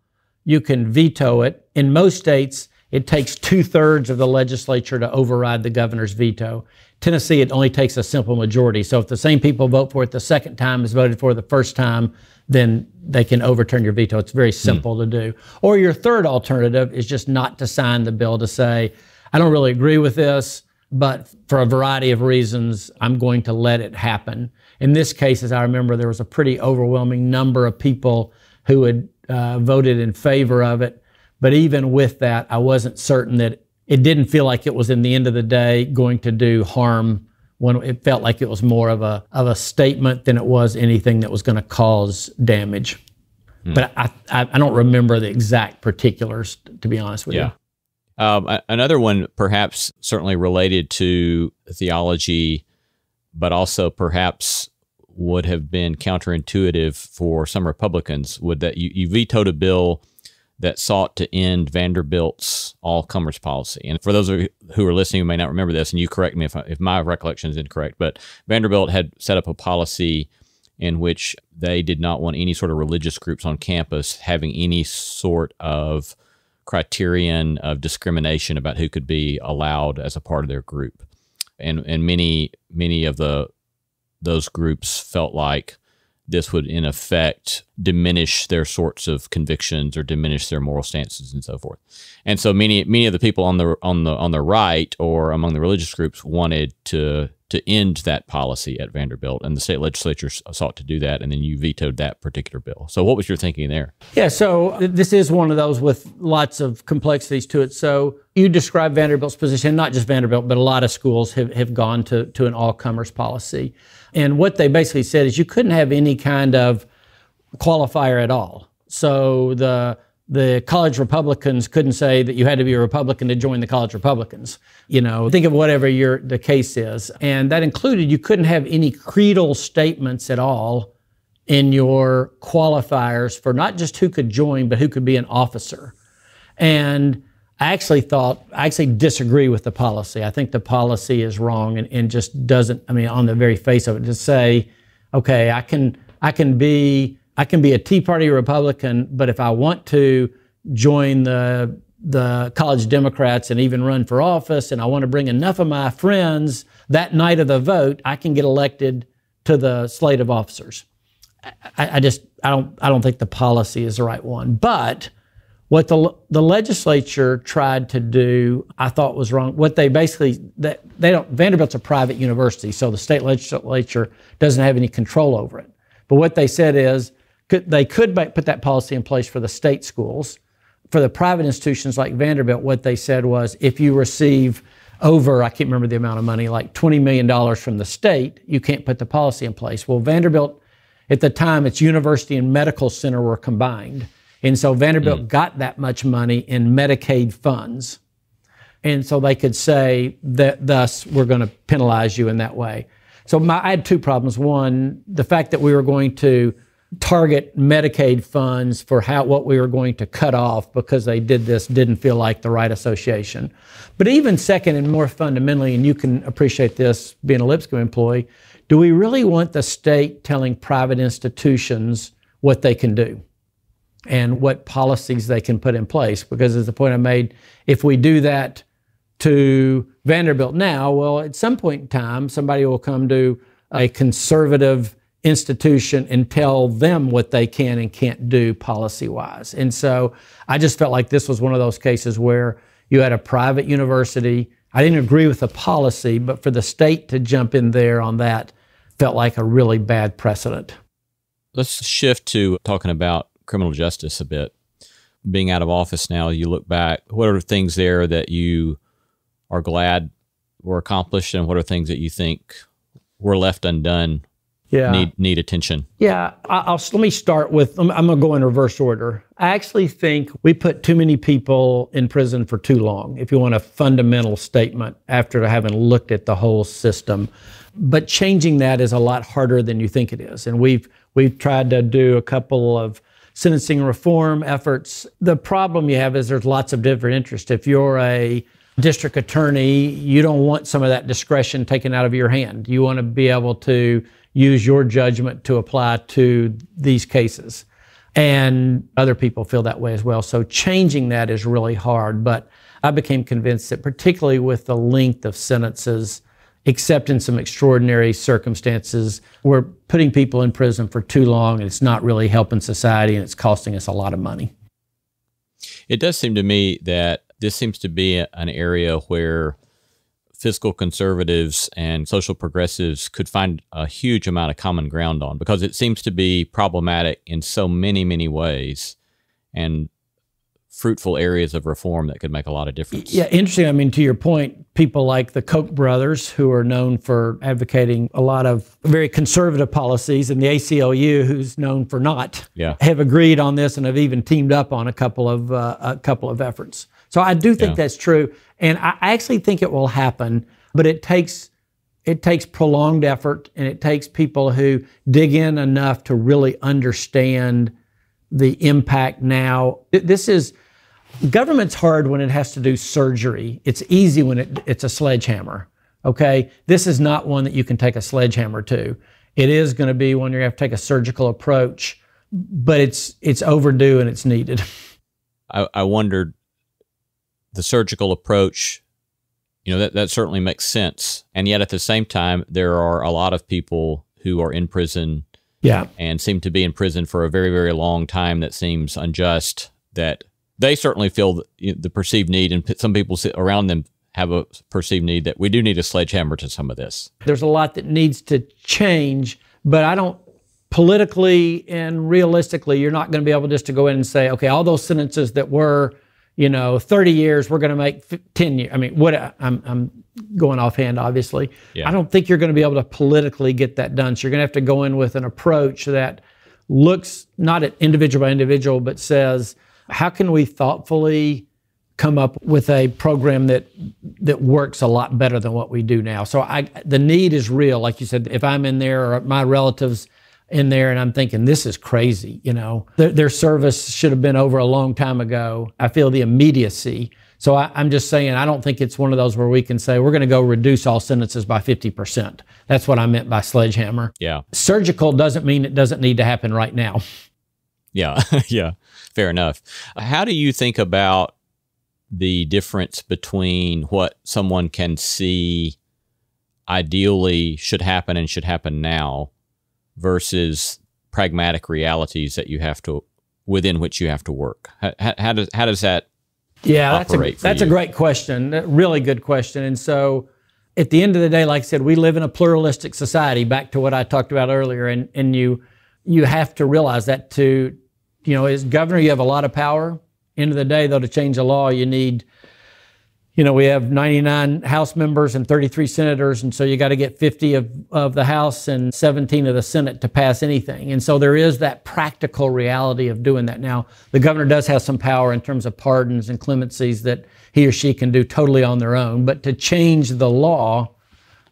you can veto it. In most states, it takes two thirds of the legislature to override the governor's veto. Tennessee, it only takes a simple majority. So if the same people vote for it the second time as voted for the first time, then they can overturn your veto. It's very simple to do. Or your third alternative is just not to sign the bill to say, I don't really agree with this, but for a variety of reasons, I'm going to let it happen. In this case, as I remember, there was a pretty overwhelming number of people who had uh, voted in favor of it. But even with that, I wasn't certain that it didn't feel like it was in the end of the day going to do harm when it felt like it was more of a of a statement than it was anything that was going to cause damage. Hmm. But I, I, I don't remember the exact particulars to be honest with yeah. you. Um, another one, perhaps certainly related to theology, but also perhaps would have been counterintuitive for some Republicans, would that you, you vetoed a bill that sought to end Vanderbilt's all comers policy. And for those of you who are listening who may not remember this, and you correct me if, I, if my recollection is incorrect, but Vanderbilt had set up a policy in which they did not want any sort of religious groups on campus having any sort of criterion of discrimination about who could be allowed as a part of their group. And and many many of the those groups felt like this would in effect diminish their sorts of convictions or diminish their moral stances and so forth. And so many many of the people on the on the on the right or among the religious groups wanted to to end that policy at Vanderbilt, and the state legislature sought to do that, and then you vetoed that particular bill. So, what was your thinking there? Yeah, so this is one of those with lots of complexities to it. So, you describe Vanderbilt's position, not just Vanderbilt, but a lot of schools have, have gone to, to an all comers policy. And what they basically said is you couldn't have any kind of qualifier at all. So the the college Republicans couldn't say that you had to be a Republican to join the college Republicans. You know, think of whatever your the case is, and that included you couldn't have any creedal statements at all in your qualifiers for not just who could join, but who could be an officer. And I actually thought, I actually disagree with the policy. I think the policy is wrong and, and just doesn't, I mean, on the very face of it, to say, okay, I can, I can be, I can be a Tea Party Republican, but if I want to join the, the college Democrats and even run for office, and I want to bring enough of my friends that night of the vote, I can get elected to the slate of officers. I, I just, I don't, I don't think the policy is the right one. But what the the legislature tried to do, I thought was wrong. What they basically they, they don't Vanderbilt's a private university, so the state legislature doesn't have any control over it. But what they said is could, they could put that policy in place for the state schools. For the private institutions like Vanderbilt, what they said was if you receive over, I can't remember the amount of money, like $20 million from the state, you can't put the policy in place. Well, Vanderbilt, at the time, its university and medical center were combined. And so Vanderbilt mm. got that much money in Medicaid funds. And so they could say that thus we're going to penalize you in that way. So my, I had two problems. One, the fact that we were going to target Medicaid funds for how what we were going to cut off because they did this didn't feel like the right association. But even second and more fundamentally, and you can appreciate this being a Lipscomb employee, do we really want the state telling private institutions what they can do? and what policies they can put in place. Because, as the point I made, if we do that to Vanderbilt now, well, at some point in time, somebody will come to a conservative institution and tell them what they can and can't do policy wise. And so I just felt like this was one of those cases where you had a private university. I didn't agree with the policy, but for the state to jump in there on that felt like a really bad precedent. Let's shift to talking about criminal justice a bit. Being out of office now, you look back, what are things there that you are glad were accomplished, and what are things that you think were left undone yeah. need need attention? Yeah, I'll, let me start with. I'm, I'm going to go in reverse order. I actually think we put too many people in prison for too long. If you want a fundamental statement after having looked at the whole system, but changing that is a lot harder than you think it is. And we've we've tried to do a couple of sentencing reform efforts. The problem you have is there's lots of different interests. If you're a district attorney, you don't want some of that discretion taken out of your hand. You want to be able to use your judgment to apply to these cases. And other people feel that way as well. So changing that is really hard. But I became convinced that, particularly with the length of sentences, except in some extraordinary circumstances, we're putting people in prison for too long and it's not really helping society and it's costing us a lot of money. It does seem to me that this seems to be an area where fiscal conservatives and social progressives could find a huge amount of common ground on because it seems to be problematic in so many, many ways and fruitful areas of reform that could make a lot of difference. Yeah, interesting. I mean, to your point, people like the Koch brothers, who are known for advocating a lot of very conservative policies, and the ACLU, who's known for not, yeah. have agreed on this and have even teamed up on a couple of uh, a couple of efforts. So I do think yeah. that's true, and I actually think it will happen, but it takes it takes prolonged effort and it takes people who dig in enough to really understand the impact now. This is government's hard when it has to do surgery. It's easy when it, it's a sledgehammer. Okay, this is not one that you can take a sledgehammer to. It is going to be one you have to take a surgical approach, but it's it's overdue and it's needed. I, I wondered the surgical approach, you know, that, that certainly makes sense. And yet at the same time, there are a lot of people who are in prison yeah. and seem to be in prison for a very, very long time that seems unjust, that they certainly feel the, the perceived need, and some people around them have a perceived need that we do need a sledgehammer to some of this. There's a lot that needs to change, but I don't politically and realistically, you're not going to be able just to go in and say, okay, all those sentences that were you know, 30 years, we're going to make 10 years. I mean, what I'm, I'm going offhand, obviously. Yeah. I don't think you're going to be able to politically get that done. So you're going to have to go in with an approach that looks not at individual by individual, but says, how can we thoughtfully come up with a program that that works a lot better than what we do now. So I the need is real. Like you said, if I'm in there or my relatives in there and I'm thinking, this is crazy. You know, their, their service should have been over a long time ago. I feel the immediacy. So I, am just saying, I don't think it's one of those where we can say we're going to go reduce all sentences by 50%. That's what I meant by sledgehammer. Yeah. Surgical doesn't mean it doesn't need to happen right now. Yeah. <laughs> yeah. Fair enough. How do you think about the difference between what someone can see ideally should happen and should happen now versus pragmatic realities that you have to within which you have to work? How, how does how does that yeah, that's a that's you? a great question, a really good question. And so, at the end of the day, like I said, we live in a pluralistic society. Back to what I talked about earlier, and and you you have to realize that to you know as governor, you have a lot of power. End of the day, though, to change a law, you need you know, we have 99 House members and 33 senators, and so you got to get 50 of, of the House and 17 of the Senate to pass anything. And so there is that practical reality of doing that. Now, the governor does have some power in terms of pardons and clemencies that he or she can do totally on their own, but to change the law,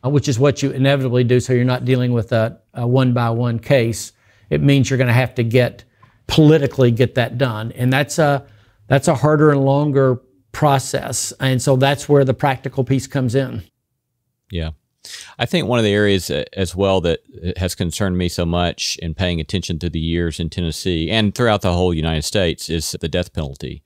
uh, which is what you inevitably do, so you're not dealing with a, a one by one case, it means you're going to have to get politically get that done, and that's a that's a harder and longer process. And so that's where the practical piece comes in. Yeah. I think one of the areas uh, as well that has concerned me so much in paying attention to the years in Tennessee and throughout the whole United States is the death penalty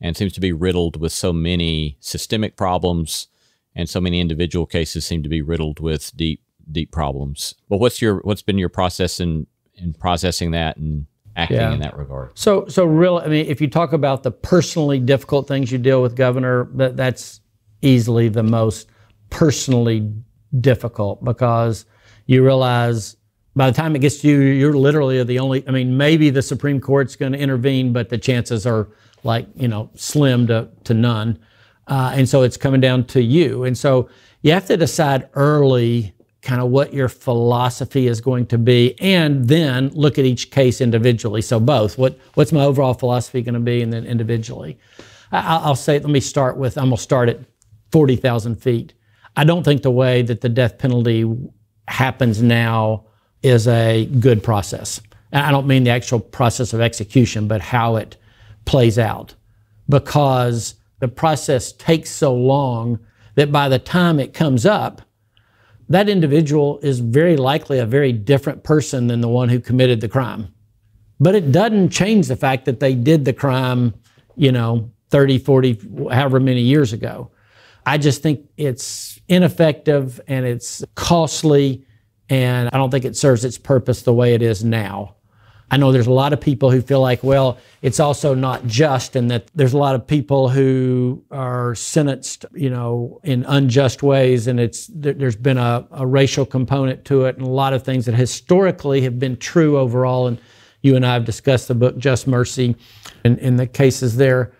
and seems to be riddled with so many systemic problems and so many individual cases seem to be riddled with deep deep problems. But what's your what's been your process in in processing that and acting yeah. in that regard. So, so real. I mean, if you talk about the personally difficult things you deal with, Governor, that, that's easily the most personally difficult because you realize by the time it gets to you, you're literally the only. I mean, maybe the Supreme Court's going to intervene, but the chances are like you know slim to to none. Uh, and so it's coming down to you. And so you have to decide early kind of what your philosophy is going to be and then look at each case individually. So both what what's my overall philosophy going to be and then individually. I, will say let me start with i'm going to start at 40000 feet. I don't think the way that the death penalty happens now is a good process. I don't mean the actual process of execution but how it plays out. Because the process takes so long that by the time it comes up that individual is very likely a very different person than the one who committed the crime. But it doesn't change the fact that they did the crime, you know, 30, 40, however many years ago. I just think it's ineffective and it's costly, and I don't think it serves its purpose the way it is now. I know there's a lot of people who feel like, well, it's also not just, and that there's a lot of people who are sentenced, you know, in unjust ways, and it's there's been a, a racial component to it, and a lot of things that historically have been true overall. And you and I have discussed the book Just Mercy, in, in the cases there,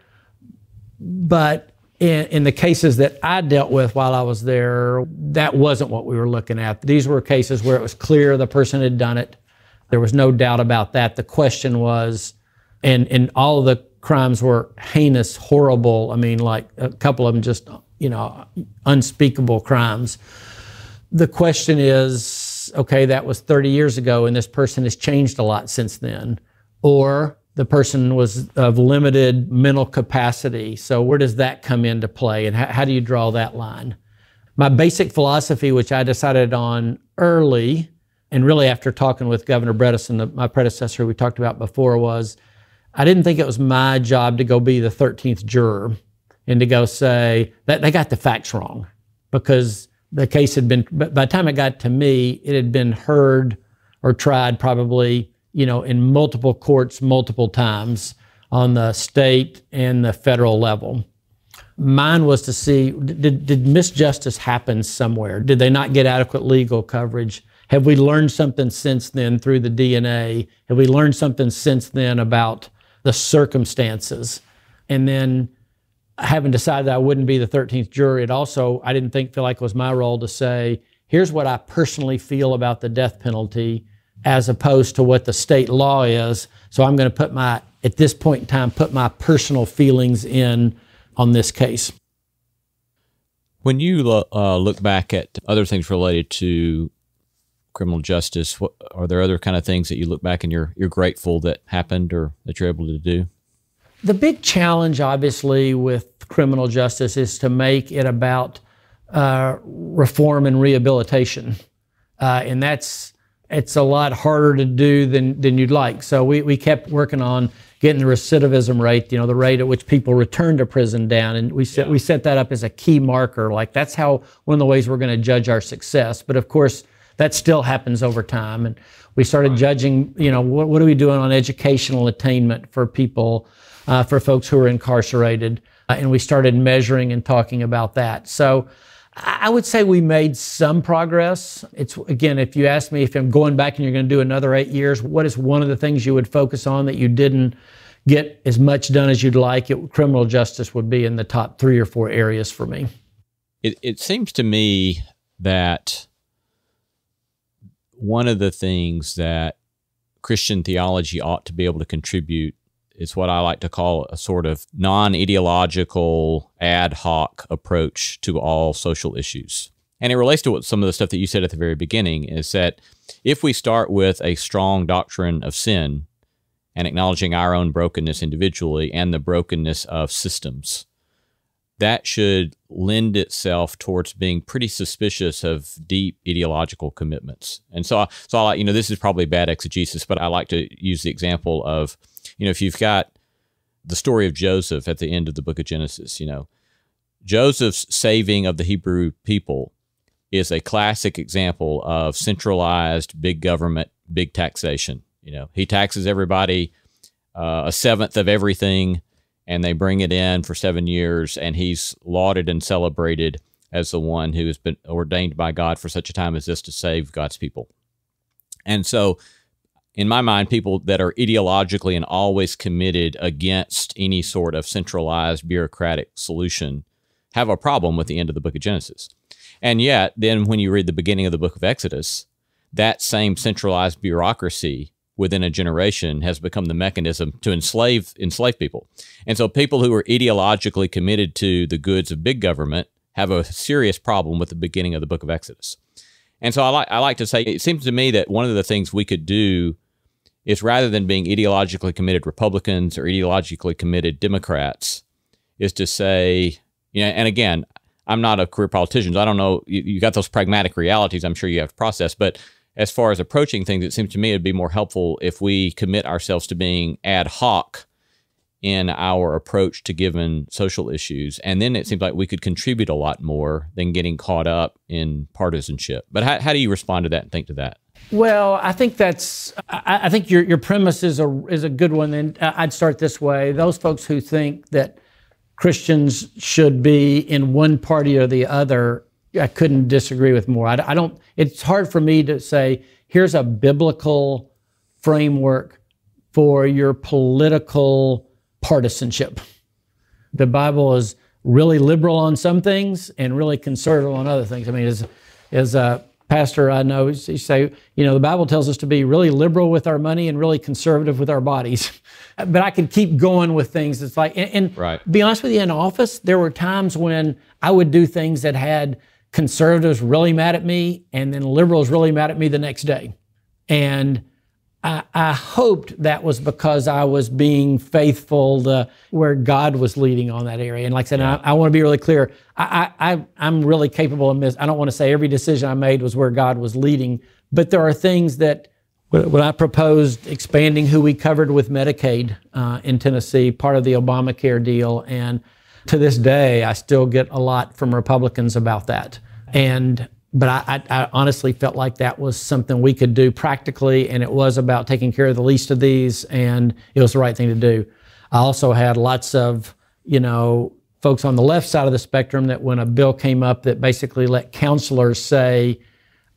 but in, in, the cases that I dealt with while I was there, that wasn't what we were looking at. These were cases where it was clear the person had done it. There was no doubt about that. The question was, and and all the crimes were heinous, horrible. I mean, like a couple of them just you know unspeakable crimes. The question is, okay, that was 30 years ago, and this person has changed a lot since then, or the person was of limited mental capacity. So where does that come into play, and how, how do you draw that line? My basic philosophy, which I decided on early, and really after talking with Governor Bredesen, the, my predecessor we talked about before, was I didn't think it was my job to go be the 13th juror and to go say that they got the facts wrong because the case had been, by the time it got to me, it had been heard or tried probably, you know, in multiple courts multiple times on the state and the federal level. Mine was to see did, did misjustice happen somewhere? Did they not get adequate legal coverage? Have we learned something since then through the DNA? Have we learned something since then about the circumstances? And then having decided that I wouldn't be the 13th jury, it also, I didn't think, feel like it was my role to say, here's what I personally feel about the death penalty as opposed to what the state law is. So I'm going to put my, at this point in time, put my personal feelings in on this case. When you uh, look back at other things related to criminal justice? What, are there other kind of things that you look back and you're you're grateful that happened or that you're able to do? The big challenge, obviously, with criminal justice is to make it about uh, reform and rehabilitation, uh, and that's it's a lot harder to do than than you'd like. So we we kept working on getting the recidivism rate, you know, the rate at which people return to prison down, and we set yeah. we set that up as a key marker. Like that's how one of the ways we're going to judge our success. But of course that still happens over time. And we started judging, you know, what, what are we doing on educational attainment for people, uh, for folks who are incarcerated? Uh, and we started measuring and talking about that. So I would say we made some progress. It's again, if you ask me if I'm going back and you're going to do another eight years, what is one of the things you would focus on that you didn't get as much done as you'd like? It, criminal justice would be in the top three or four areas for me. It, it seems to me that one of the things that Christian theology ought to be able to contribute is what I like to call a sort of non ideological, ad hoc approach to all social issues. And it relates to what some of the stuff that you said at the very beginning is that if we start with a strong doctrine of sin and acknowledging our own brokenness individually and the brokenness of systems, that should lend itself towards being pretty suspicious of deep ideological commitments. And so, so I you know, this is probably bad exegesis, but I like to use the example of, you know, if you've got the story of Joseph at the end of the book of Genesis, you know, Joseph's saving of the Hebrew people is a classic example of centralized big government, big taxation. You know, he taxes everybody uh, a seventh of everything and they bring it in for seven years, and he's lauded and celebrated as the one who has been ordained by God for such a time as this to save God's people. And so, in my mind, people that are ideologically and always committed against any sort of centralized bureaucratic solution have a problem with the end of the book of Genesis. And yet, then when you read the beginning of the book of Exodus, that same centralized bureaucracy within a generation has become the mechanism to enslave enslave people. And so people who are ideologically committed to the goods of big government have a serious problem with the beginning of the book of Exodus. And so I like I like to say it seems to me that one of the things we could do is rather than being ideologically committed Republicans or ideologically committed Democrats, is to say, you know, and again, I'm not a career politician. So I don't know. You, you got those pragmatic realities. I'm sure you have to process, but as far as approaching things, it seems to me it'd be more helpful if we commit ourselves to being ad hoc in our approach to given social issues. And then it seems like we could contribute a lot more than getting caught up in partisanship. But how, how do you respond to that and think to that? Well, I think that's. I, I think your your premise is a is a good one, and uh, I'd start this way: those folks who think that Christians should be in one party or the other, I couldn't disagree with more. I, I don't. It's hard for me to say here's a biblical framework for your political partisanship. The Bible is really liberal on some things and really conservative on other things. I mean, as as a pastor I know, he say, you know, the Bible tells us to be really liberal with our money and really conservative with our bodies. <laughs> but I could keep going with things. It's like, and, and right. be honest with you, in office, there were times when I would do things that had conservatives really mad at me and then liberals really mad at me the next day. And I, I, hoped that was because I was being faithful to where God was leading on that area. And like I said, yeah. I, I want to be really clear. I, I, I'm really capable of miss. I don't want to say every decision I made was where God was leading, but there are things that when I proposed expanding who we covered with Medicaid uh, in Tennessee, part of the Obamacare deal, and to this day, I still get a lot from Republicans about that. And but I, I, honestly felt like that was something we could do practically, and it was about taking care of the least of these, and it was the right thing to do. I also had lots of, you know, folks on the left side of the spectrum that when a bill came up that basically let counselors say,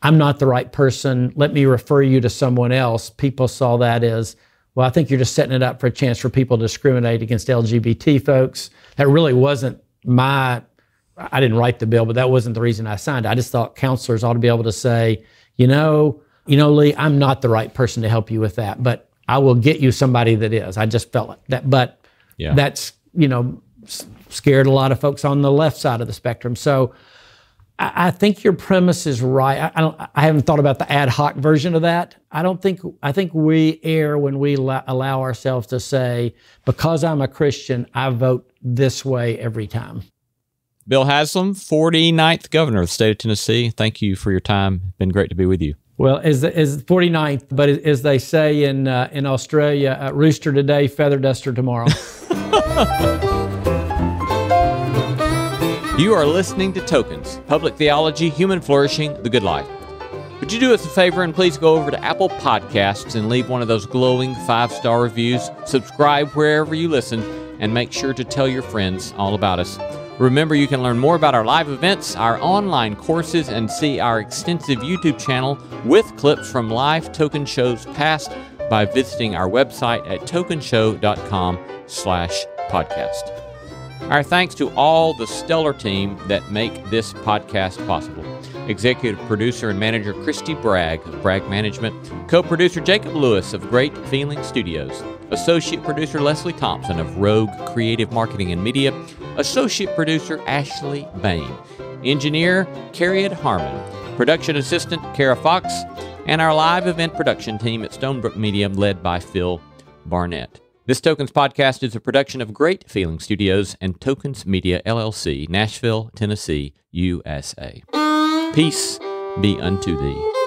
I'm not the right person, let me refer you to someone else, people saw that as, well, I think you're just setting it up for a chance for people to discriminate against LGBT folks. That really wasn't my I didn't write the bill, but that wasn't the reason I signed. I just thought counselors ought to be able to say, you know, you know, Lee, I'm not the right person to help you with that, but I will get you somebody that is. I just felt like that, but yeah. that's you know scared a lot of folks on the left side of the spectrum. So I, I think your premise is right. I, I, don't. I haven't thought about the ad hoc version of that. I don't think. I think we err when we allow ourselves to say because I'm a Christian, I vote this way every time. Bill Haslam, 49th governor of the state of Tennessee. Thank you for your time. Been great to be with you. Well, as, as 49th, but as they say in, uh, in Australia, uh, rooster today, feather duster tomorrow. <laughs> you are listening to Tokens Public Theology, Human Flourishing, The Good Life. Would you do us a favor and please go over to Apple Podcasts and leave one of those glowing five star reviews? Subscribe wherever you listen and make sure to tell your friends all about us. Remember, you can learn more about our live events, our online courses, and see our extensive YouTube channel with clips from live token shows past by visiting our website at tokensshow.com slash podcast. Our thanks to all the stellar team that make this podcast possible. Executive producer and manager Christy Bragg of Bragg Management, co-producer Jacob Lewis of Great Feeling Studios, associate producer Leslie Thompson of Rogue Creative Marketing and Media, associate producer Ashley Bain, engineer Carriot Harmon, production assistant Kara Fox, and our live event production team at Stonebrook Media led by Phil Barnett. This Tokens podcast is a production of Great Feeling Studios and Tokens Media LLC, Nashville, Tennessee, USA. Peace be unto thee.